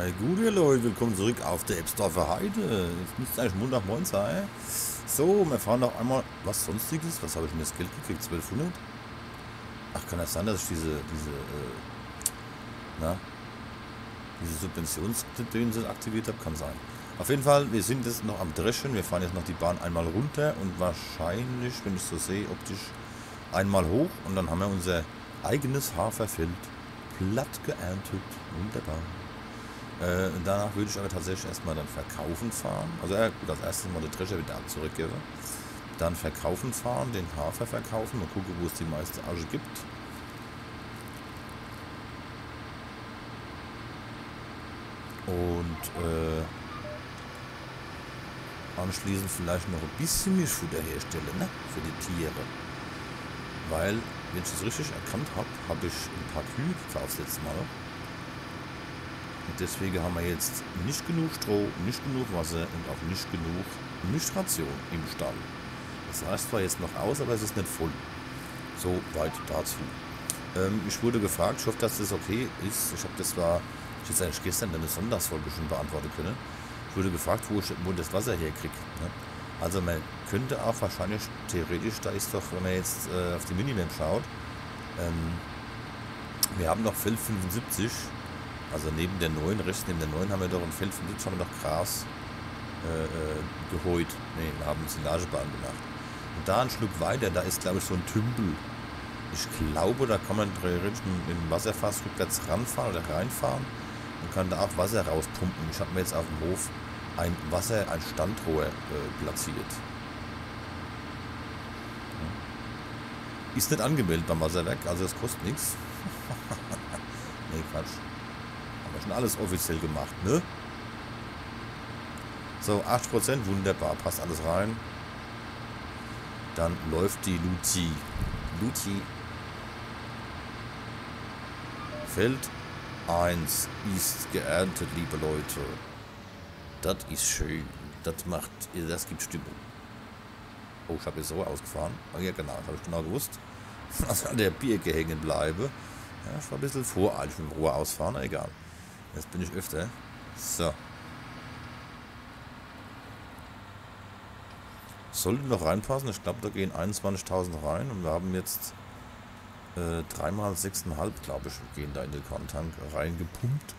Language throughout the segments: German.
Hi, gute Leute, willkommen zurück auf der Ebsdorfer Heide. Jetzt müsste eigentlich Montagmorgen sein. So, wir fahren noch einmal was sonstiges. Was habe ich denn das Geld gekriegt? 1200? Ach, kann das sein, dass ich diese, diese, äh, na, diese Subventionsdöse aktiviert habe? Kann sein. Auf jeden Fall, wir sind jetzt noch am Dreschen. Wir fahren jetzt noch die Bahn einmal runter und wahrscheinlich, wenn ich so sehe, optisch einmal hoch. Und dann haben wir unser eigenes Haferfeld platt geerntet. Wunderbar. Äh, danach würde ich aber tatsächlich erstmal dann verkaufen fahren. Also äh, gut, als erstes mal die Drescher wieder zurückgeben. Dann verkaufen fahren, den Hafer verkaufen. Mal gucken, wo es die meiste Asche gibt. Und äh, anschließend vielleicht noch ein bisschen Milchfutter herstellen, ne? Für die Tiere. Weil, wenn ich das richtig erkannt habe, habe ich ein paar Kühe gekauft letztes Mal noch. Und deswegen haben wir jetzt nicht genug Stroh, nicht genug Wasser und auch nicht genug Mischration im Stall. Das heißt zwar jetzt noch aus, aber es ist nicht voll. So weit dazu. Ähm, ich wurde gefragt, ich hoffe, dass das okay ist. Ich habe das zwar, ich hätte eigentlich gestern eine Sonntagsfolge schon beantworten können. Ich wurde gefragt, wo ich wo das Wasser herkriege. Ne? Also man könnte auch wahrscheinlich, theoretisch, da ist doch, wenn man jetzt äh, auf die Minimap schaut, ähm, wir haben noch Feld 75, also neben der neuen, rechts neben der neuen haben wir doch im Feld 75 haben wir noch Gras äh, äh, geheut. Ne, haben Silagebahn gemacht. Und da ein Stück weiter, da ist glaube ich so ein Tümpel. Ich glaube, da kann man theoretisch mit dem Wasserfass rückwärts ranfahren oder reinfahren und kann da auch Wasser rauspumpen. Ich habe mir jetzt auf dem Hof ein Wasser, ein Standrohr äh, platziert. Ist nicht angemeldet beim Wasserwerk, also es kostet nichts. nee, Quatsch. Wir schon alles offiziell gemacht, ne? So, 8%, wunderbar, passt alles rein. Dann läuft die Luzi. Luzi. Feld 1 ist geerntet, liebe Leute. Das ist schön. Das macht, das gibt Stimmung. Oh, ich habe jetzt so ausgefahren. Oh ja, genau, das habe ich genau gewusst. Also an der Birke hängen bleibe. Ja, ich war ein bisschen voreilig mit dem Rohr ausfahren, egal. Jetzt bin ich öfter. So. Sollte noch reinpassen. Ich glaube, da gehen 21.000 rein und wir haben jetzt äh, dreimal 6,5, glaube ich, gehen da in den Korntank reingepumpt.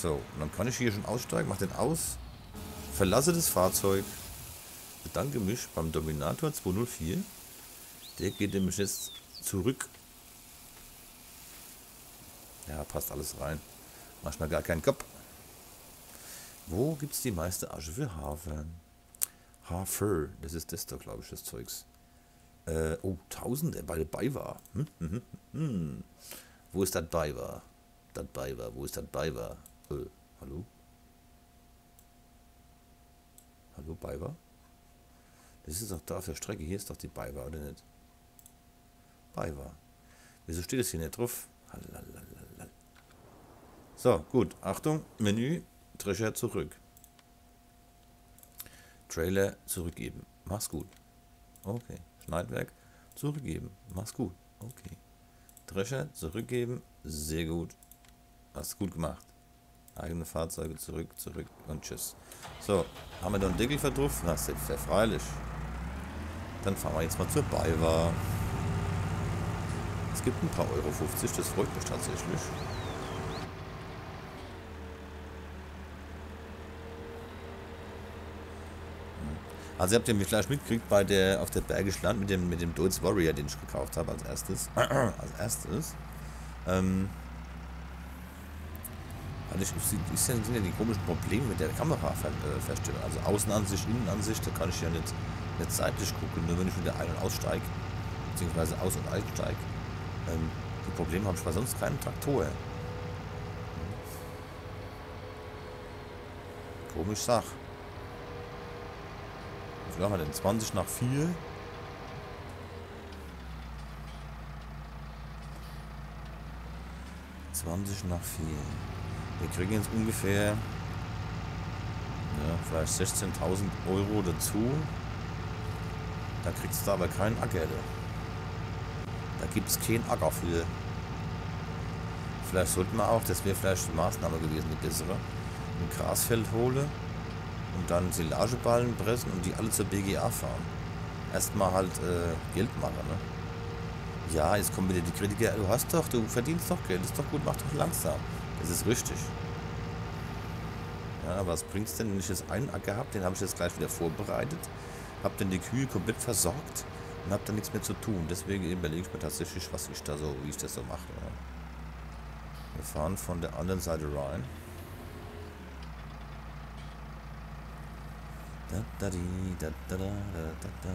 So, und dann kann ich hier schon aussteigen, mache den aus, verlasse das Fahrzeug, bedanke mich beim Dominator 204. Der geht nämlich jetzt zurück. Ja, passt alles rein. Mach mal gar keinen Kopf. Wo gibt es die meiste Asche für Hafer? Hafer, das ist das da, glaube ich, das Zeugs. Äh, oh, 1000, der bei war. Hm, hm, hm, hm. Wo ist das bei war? Das bei war, wo ist das bei war? Äh, hallo? Hallo, Baywa? Das ist doch da auf der Strecke. Hier ist doch die Baywa, oder nicht? Baywa. Wieso steht es hier nicht drauf? Halalala. So, gut. Achtung, Menü, Drescher zurück. Trailer zurückgeben. Mach's gut. Okay. Schneidwerk zurückgeben. Mach's gut. Okay. Drescher zurückgeben. Sehr gut. Hast gut gemacht. Eigene Fahrzeuge zurück, zurück und tschüss. So, haben wir da einen Deckel verdurft? Na, sehr freilich. Dann fahren wir jetzt mal zur BayWa. Es gibt ein paar Euro 50, das freut mich tatsächlich. Also ihr habt ja mich vielleicht mitgekriegt bei der auf der Bergisch Land mit dem mit dem Deutz Warrior, den ich gekauft habe als erstes. als erstes. Ähm, also ich, ich, sind ja die komischen Probleme mit der Kameraverstellung. Also Außenansicht, Innenansicht, da kann ich ja nicht, nicht seitlich gucken, nur wenn ich wieder ein- und aussteige, beziehungsweise aus- und einsteige. Ähm, die Probleme habe ich bei sonst keinen Traktor. Komisch Sach. Viel haben wir denn? 20 nach 4? Zwanzig nach vier. Wir kriegen jetzt ungefähr ja, vielleicht 16.000 Euro dazu. Da kriegst du aber keinen Acker. Da, gibt es keinen Acker für. Vielleicht sollten wir auch, das wäre vielleicht eine Maßnahme gewesen, eine bessere, ein Grasfeld hole und dann Silageballen pressen und die alle zur BGA fahren. Erstmal halt äh, Geld machen, ne? Ja, jetzt kommen wieder die Kritiker, du hast doch, du verdienst doch Geld, ist doch gut, mach doch langsam. Das ist richtig. Ja, was bringt es denn, wenn ich jetzt einen Acker habe, den habe ich jetzt gleich wieder vorbereitet, habe dann die Kühe komplett versorgt und habe dann nichts mehr zu tun. Deswegen überlege ich mir tatsächlich, was ich da so, wie ich das so mache. Ja. Wir fahren von der anderen Seite rein. Da, da, di, da, da, da, da, da,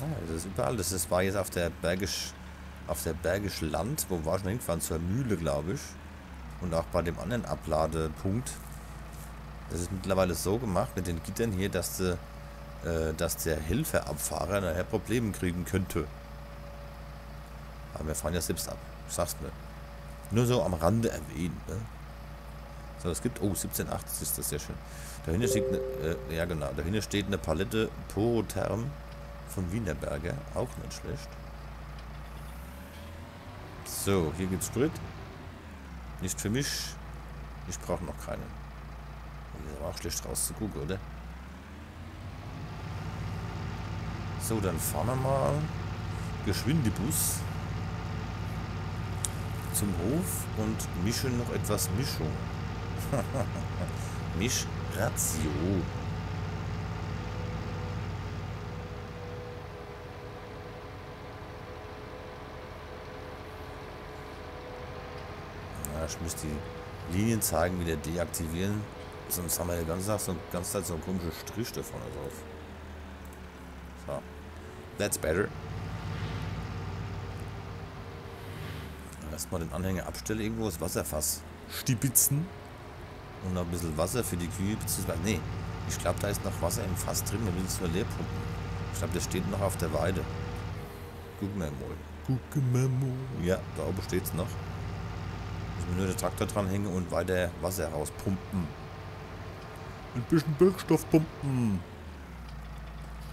Ah, das ist überall. Das ist, war jetzt auf der Bergisch, auf der Bergisch Land, wo wir schon hingefahren, zur Mühle, glaube ich. Und auch bei dem anderen Abladepunkt. Das ist mittlerweile so gemacht mit den Gittern hier, dass, de, äh, dass der Hilfeabfahrer nachher Probleme kriegen könnte. Aber wir fahren ja selbst ab. Sag's mir. Nur so am Rande erwähnen. Ne? So, es gibt. Oh, 1780 ist das sehr schön. Dahinter steht eine, äh, ja genau, dahinter steht eine Palette Porotherm von Wienerberger. Auch nicht schlecht. So, hier gibt's Sprit. Nicht für mich. Ich brauche noch keinen. Hier war auch schlecht rauszugucken, oder? So, dann fahren wir mal Geschwindibus zum Hof und mischen noch etwas Mischung. Mischration. Ja, ich muss die Linien zeigen, wieder deaktivieren. Sonst haben wir ja ganz Tag so, ganz Zeit so einen komischen Strich da drauf. So. That's better. Erstmal den Anhänger abstellen, irgendwo das Wasserfass stibitzen. Und noch ein bisschen Wasser für die Kühe, beziehungsweise, nee, ich glaube, da ist noch Wasser im Fass drin, wir müssen es nur leer pumpen. Ich glaube, das steht noch auf der Weide. Gucken wir mal. Gucken wir mal. Ja, da oben steht es noch. Müssen wir nur den Traktor dranhängen und weiter Wasser rauspumpen. Ein bisschen Bergstoff pumpen.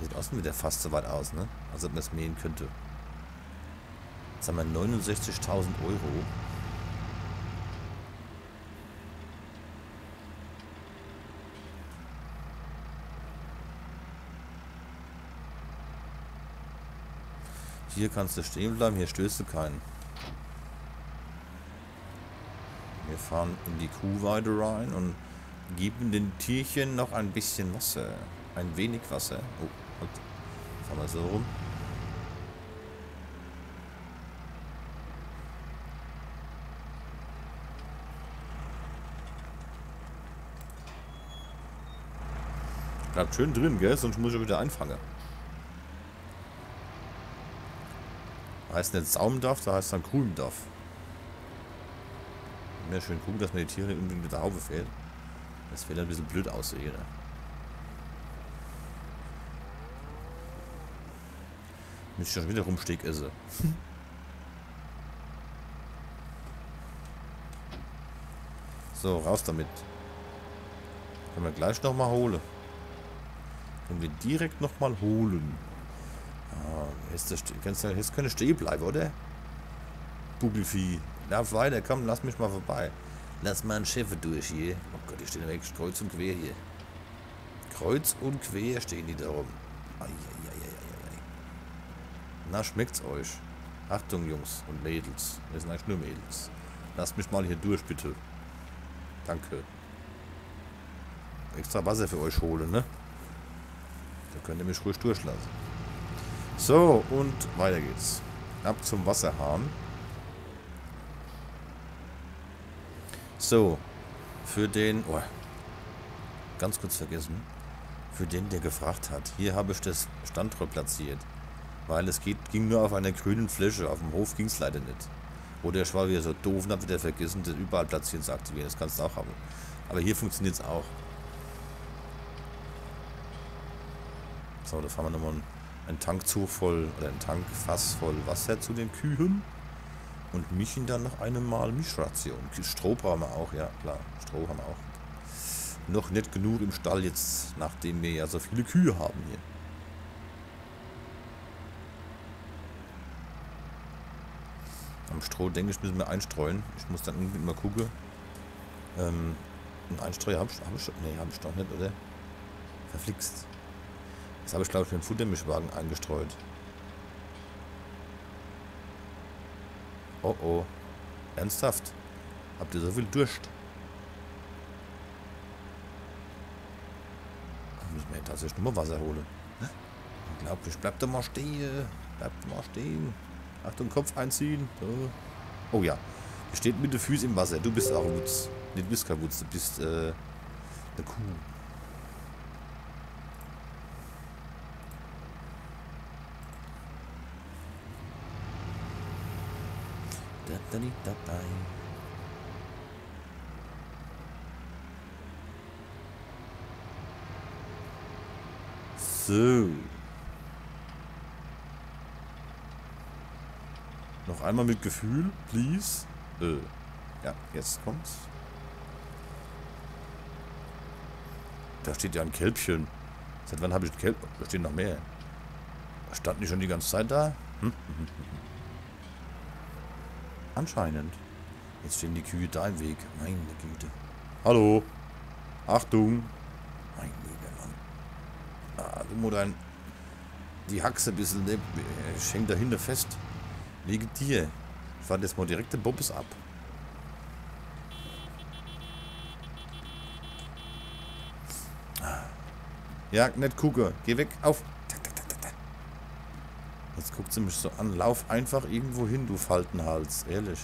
Sieht aus wie der fast so weit aus, ne? Als ob man es mähen könnte. Jetzt haben wir 69.000 Euro. Hier kannst du stehen bleiben, hier stößt du keinen. Wir fahren in die Kuhweide rein und geben den Tierchen noch ein bisschen Wasser. Ein wenig Wasser. Oh, halt. Fahren wir so rum. Bleibt schön drin, gell? Sonst muss ich wieder einfangen. Heißt nicht Saumdorf, da heißt dann Gründorf. Wäre schön gucken, dass man die Tiere unbedingt mit der Haube fährt. Das wäre ein bisschen blöd aussehen. Ne? Müsste schon wieder rumsteg esse. so, raus damit. Können wir gleich nochmal holen. Können wir direkt nochmal holen. Jetzt, jetzt können stehen bleiben, oder? Bugelvieh. Lauf weiter, komm, lass mich mal vorbei. Lass mal einen Schiffe durch hier. Oh Gott, die stehen wirklich kreuz und quer hier. Kreuz und quer stehen die da rum. Eieieiei. Na, schmeckt's euch? Achtung, Jungs und Mädels. Wir sind eigentlich nur Mädels. Lasst mich mal hier durch, bitte. Danke. Extra Wasser für euch holen, ne? Da könnt ihr mich ruhig durchlassen. So, und weiter geht's. Ab zum Wasserhahn. So, für den... Oh, ganz kurz vergessen. Für den, der gefragt hat. Hier habe ich das Standrohr platziert. Weil es geht, ging nur auf einer grünen Fläche. Auf dem Hof ging es leider nicht. Oder ich war wieder so doof und habe wieder vergessen, das überall platzieren zu aktivieren. Das kannst du auch haben. Aber hier funktioniert es auch. So, da fahren wir nochmal einen Tankzug voll, oder ein Tankfass voll Wasser zu den Kühen. Und mischen dann noch einmal Mischration. Stroh brauchen wir auch, ja klar. Stroh haben wir auch. Noch nicht genug im Stall jetzt, nachdem wir ja so viele Kühe haben hier. Am Stroh, denke ich, müssen wir einstreuen. Ich muss dann irgendwie mal gucken. Ähm, ein Einstreu habe ich, hab ich schon. Nee, habe ich doch nicht, oder? Verflixt. Das habe ich, glaube ich, dem Futtermischwagen eingestreut. Oh oh. Ernsthaft? Habt ihr so viel Durst? Ach, müssen wir tatsächlich nur mal Wasser holen. Unglaublich. Bleibt doch mal stehen. Bleibt mal stehen. Achtung, Kopf einziehen. So. Oh ja. Steht mit den Füßen im Wasser. Du bist auch ein Wutz. Nee, du bist kein Wutz. Du bist äh, eine Kuh. Da, da, da, da. So. Noch einmal mit Gefühl, please. Äh. Ja, jetzt kommt's. Da steht ja ein Kälbchen. Seit wann habe ich ein Kälbchen? Da stehen noch mehr. Standen die schon die ganze Zeit da? Hm? Anscheinend. Jetzt stehen die Kühe da im Weg. Meine Güte. Hallo. Achtung. Mein lieber Mann. Ah, du musst dein... Die Haxe ein bisschen... Ne, dahinter fest. Wegen dir. Ich fahre jetzt mal direkt den Bobbes ab. Ja, nicht gucken. Geh weg. Auf. Jetzt guckt sie mich so an. Lauf einfach irgendwo hin, du Faltenhals. Ehrlich.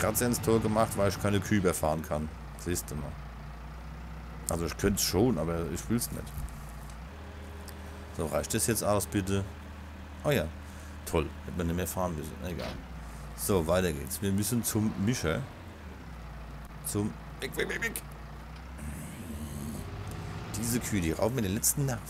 Kratzer ins Tor gemacht, weil ich keine Kühe fahren kann. Siehst du mal. Also ich könnte es schon, aber ich will es nicht. So, reicht das jetzt aus, bitte? Oh ja. Toll. Hätte man nicht mehr fahren müssen. Egal. So, weiter geht's. Wir müssen zum Mischer. Zum... Weg, weg, weg, weg. Diese Kühe, die rauben mir den letzten Nerv.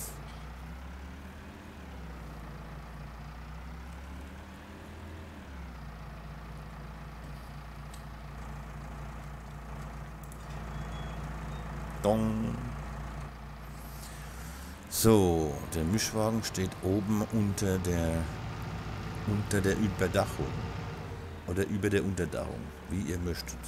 Dong. So, der Mischwagen steht oben unter der unter der Überdachung oder über der Unterdachung, wie ihr möchtet.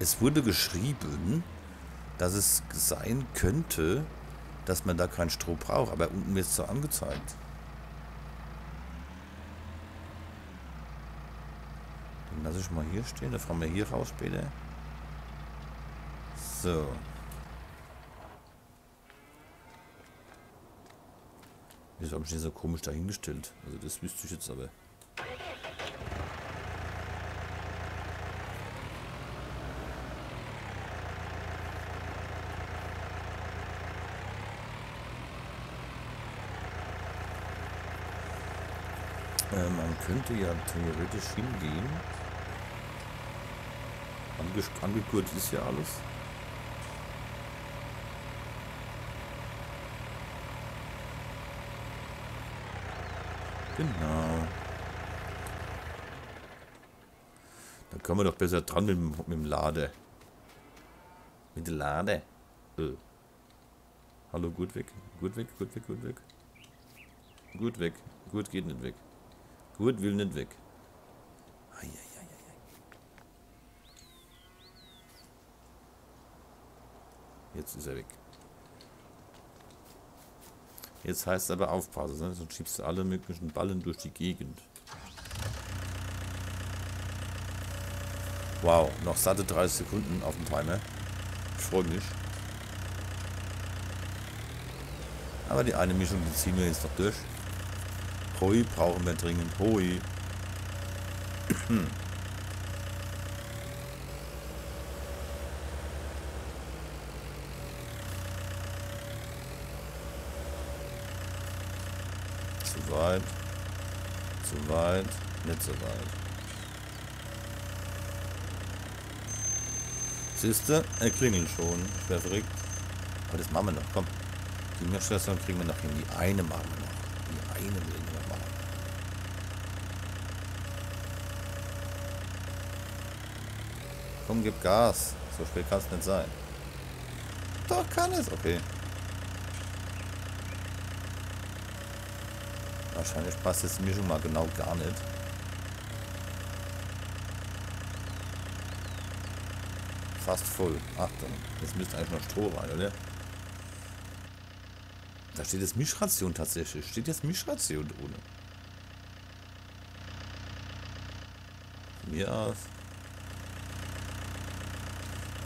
Es wurde geschrieben, dass es sein könnte, dass man da kein Stroh braucht, aber unten wird es so angezeigt. Den lasse ich mal hier stehen, da fahren wir hier raus später. So. Wieso ich den so komisch dahingestellt? Also das wüsste ich jetzt aber. Äh, man könnte ja theoretisch hingehen. Ange angekürzt ist ja alles. Genau. Da kommen wir doch besser dran mit, mit dem Lade. Mit der Lade. Äh. Hallo, gut weg. Gut weg, gut weg, gut weg. Gut weg. Gut geht nicht weg. Gut, will nicht weg. Jetzt ist er weg. Jetzt heißt es aber aufpassen, ne? sonst schiebst du alle möglichen Ballen durch die Gegend. Wow, noch satte 30 Sekunden auf dem Timer. Ich freue mich. Aber die eine Mischung, die ziehen wir jetzt noch durch. Hoi brauchen wir dringend. Hoi. zu weit. Zu weit. Nicht so weit. Siehst du, er klingelt schon. Ich wäre verrückt. Aber das machen wir noch, komm. Die Milchstation kriegen wir noch hin. Die eine machen wir noch. Die eine will ich noch machen. Komm, gib Gas. So spät kann es nicht sein. Doch, kann es. Okay. Wahrscheinlich passt jetzt die Mischung mal genau gar nicht. Fast voll. Achtung. Jetzt müsste eigentlich noch Stroh rein, oder? Da steht jetzt Mischration tatsächlich. Steht jetzt Mischration ohne. Mir aus.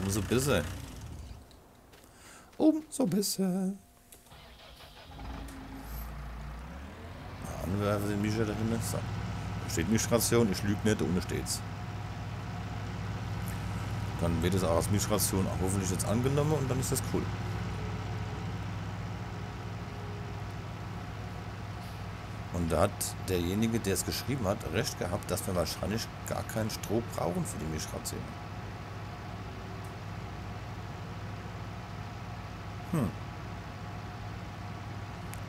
Umso besser. Umso besser. Anwerfen den Mischer da drin. So. Da steht Mischration, ich lüge nicht, ohne steht's. Dann wird es auch als Mischration hoffentlich jetzt angenommen und dann ist das cool. Und da hat derjenige, der es geschrieben hat, recht gehabt, dass wir wahrscheinlich gar keinen Stroh brauchen für die Mischration. Hm.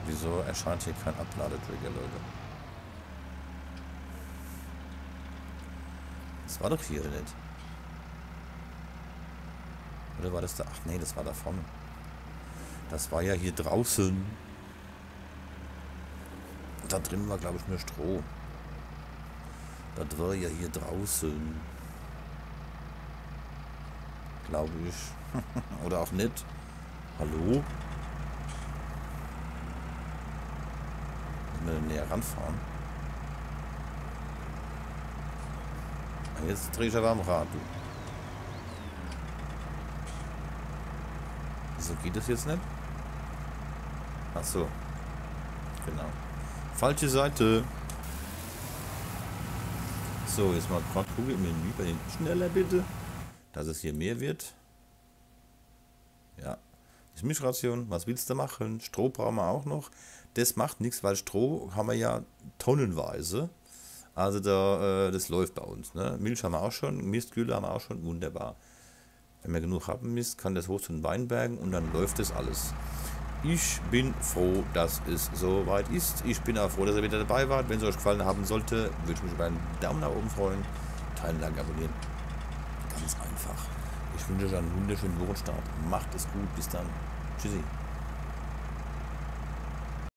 Wieso erscheint hier kein Abladetrigger, Leute? Das war doch hier nicht. Oder war das da? Ach nee, das war da vorne. Das war ja hier draußen. Da drin war, glaube ich, nur Stroh. Das war ja hier draußen. Glaube ich. Oder auch nicht. Hallo? Müssen wir näher ranfahren? Jetzt drehe ich aber am Rad, du. Wieso geht das jetzt nicht? Ach so. Genau. Falsche Seite. So, jetzt mal gerade gucken im Menü bei den schneller bitte, dass es hier mehr wird. Das Mischration, was willst du machen? Stroh brauchen wir auch noch. Das macht nichts, weil Stroh haben wir ja tonnenweise. Also da, äh, das läuft bei uns. Ne? Milch haben wir auch schon, Mistkühle haben wir auch schon, wunderbar. Wenn wir genug haben Mist, kann das hoch zu den Weinbergen und dann läuft das alles. Ich bin froh, dass es soweit ist. Ich bin auch froh, dass ihr wieder dabei wart. Wenn es euch gefallen haben sollte, würde ich mich über einen Daumen nach oben freuen. Teilen, like, abonnieren. Ich wünsche euch einen wunderschönen Wochenstart. Macht es gut. Bis dann. Tschüssi.